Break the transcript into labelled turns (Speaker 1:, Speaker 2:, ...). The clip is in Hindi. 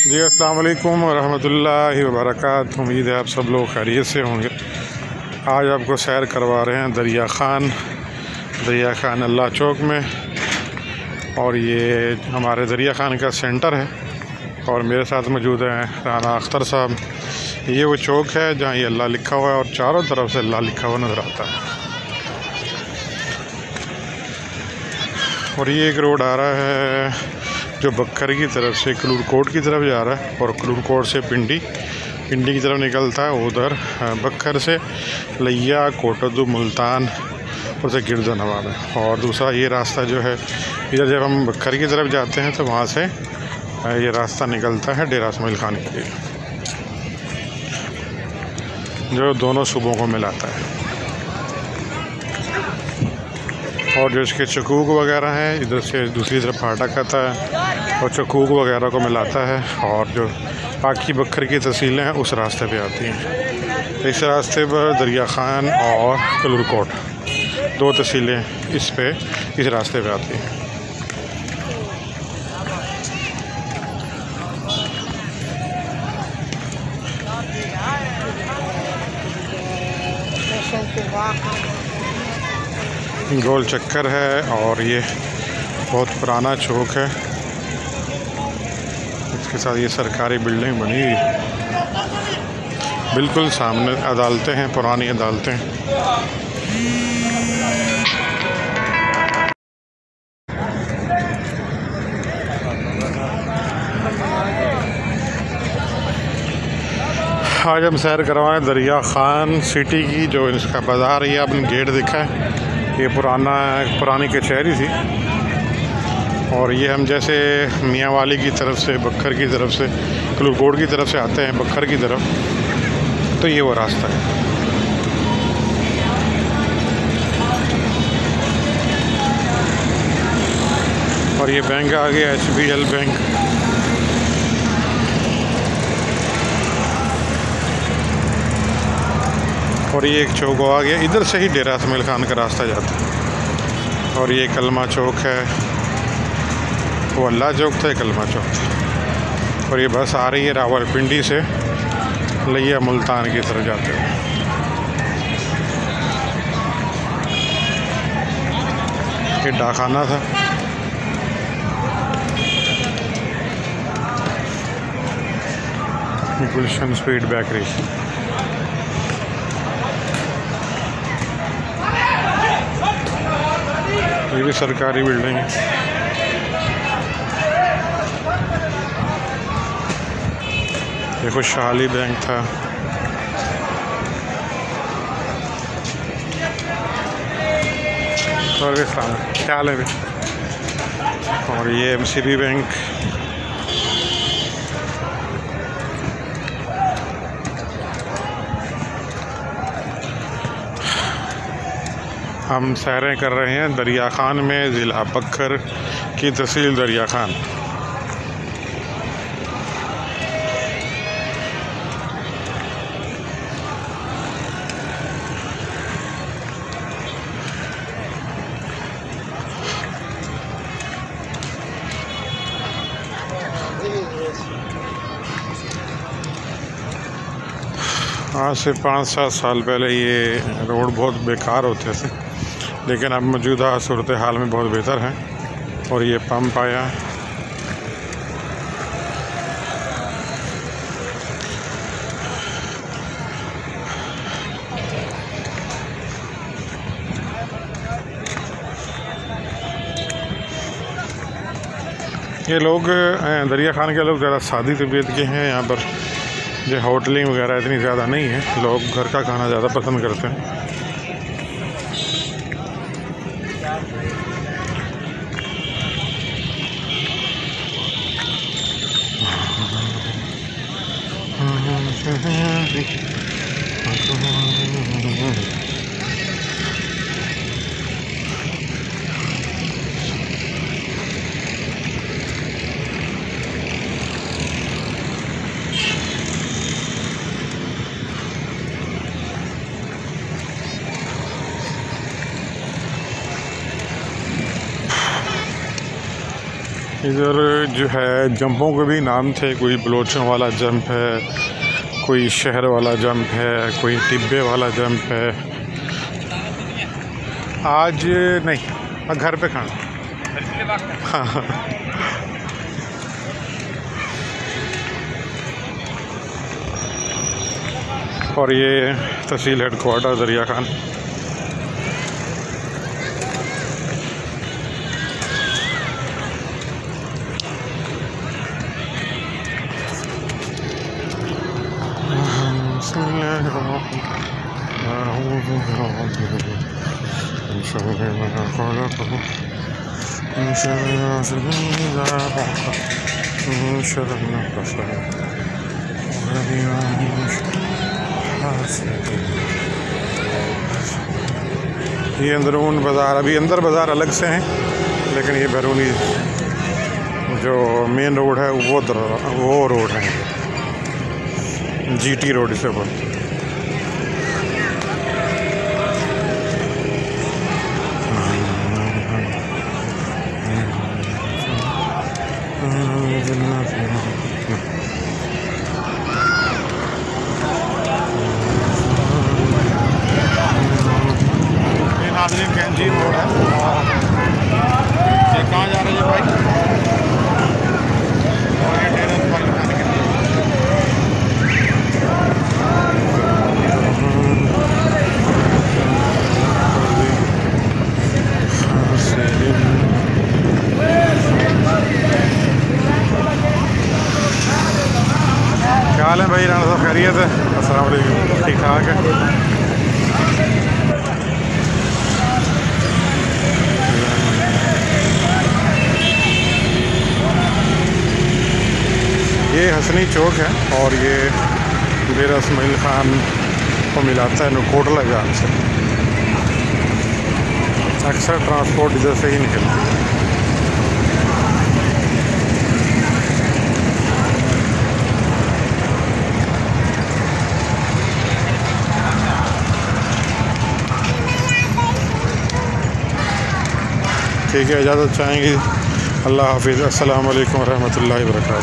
Speaker 1: जी अस्सलाम वालेकुम रहमतुल्लाहि व बरकात उम्मीद है आप सब लोग खैरियत से होंगे। आज आपको सैर करवा रहे हैं दरिया ख़ान। दरिया ख़ान अल्लाह चौक में। और ये हमारे दरिया ख़ान का सेंटर है। और मेरे साथ मौजूद हैं राना अख्तर साहब। ये वो चौक है जहाँ ये अल्लाह लिखा हुआ है और चारों तरफ़ से अल्लाह लिखा हुआ नज़र आता है। और ये एक रोड आ रहा है जो बक्खर की तरफ़ से कोट की तरफ़ जा रहा है और कोट से पिंडी पिंडी की तरफ़ निकलता है, उधर बक्खर से लिया कोटदू, मुल्तान और से गिरजा नवाब है और दूसरा ये रास्ता जो है, इधर जब हम बक्खर की तरफ़ जाते हैं तो वहाँ से ये रास्ता निकलता है डेरा इसमाइल खान के लिए, जो दोनों सूबों को मिलाता है। और जो इसके चकूक वगैरह हैं, इधर से दूसरी तरफ़ फाटा आता है और चकूक वगैरह को मिलाता है और जो बाकी बखर की तहसीलें हैं, उस रास्ते पे आती हैं। इस रास्ते पर दरिया ख़ान और कलूरकोट, दो तहसीलें इस पे, इस रास्ते पे आती हैं। गोल चक्कर है और ये बहुत पुराना चौक है। इसके साथ ये सरकारी बिल्डिंग बनी हुई बिल्कुल सामने अदालतें हैं, पुरानी अदालतें। आज हम सैर करवाएँ दरिया ख़ान सिटी की, जो इसका बाज़ार है आपने गेट दिखा है। ये पुराना, पुरानी कचहरी थी। और ये हम जैसे मियाँ वाली की तरफ़ से बखर की तरफ़ से कलूरकोट की तरफ़ से आते हैं बखर की तरफ़ तो ये वो रास्ता है। और ये बैंक आ गया एच बैंक और ये एक चौक आ गया। इधर से ही डेरा इसमाइल खान का रास्ता जाता है। और ये कलमा चौक है। वो अल्लाह चौक था कलमा चौक और ये बस आ रही है रावलपिंडी से। लिया मुल्तान की तरफ़ जाते हुए। ये डाखाना था। गुलशन स्पीड बेकरी ये भी सरकारी बिल्डिंग है। ये खुशहाली बैंक था। और क्या है और ये एमसीबी बैंक हम सैरें कर रहे हैं दरिया ख़ान में ज़िला पखर की तहसील दरिया ख़ान आज से पाँच सात साल पहले ये रोड बहुत बेकार होते थे। लेकिन अब मौजूदा सूरत हाल में बहुत बेहतर है। और ये पम्प आया। ये लोग दरिया खान के लोग ज़्यादा सादी तबीयत के हैं। यहाँ पर जो होटलिंग वगैरह इतनी ज़्यादा नहीं है। लोग घर का खाना ज़्यादा पसंद करते हैं। इधर जो है जंपों के भी नाम थे कोई बलोचों वाला जंप है कोई शहर वाला जंप है, कोई टिब्बे वाला जंप है। आज नहीं, मैं घर पे खाना हाँ। और ये तहसील हेड क्वार्टर दरिया खान। ये अंदरून बाज़ार, अभी अंदर बाज़ार अलग से हैं, लेकिन ये बैरूनी जो मेन रोड है, वो वो रोड है। जीटी रोड इसे बोलते नाजरीन कैंची रोड है। ये कहाँ जा रहे हैं भाई? क्या हाल है भाई? राना साहब खैरियत है? असल ठीक ठाक है? ये हसनी चौक है और ये डेरा इसमाइल ख़ान को मिलाता है नकोटला जान से। अक्सर ट्रांसपोर्ट इधर से ही निकलती है। ठीक है, इजाज़त चाहेंगी। अल्लाह हाफिज़। अल्लाम वरहमल वर्का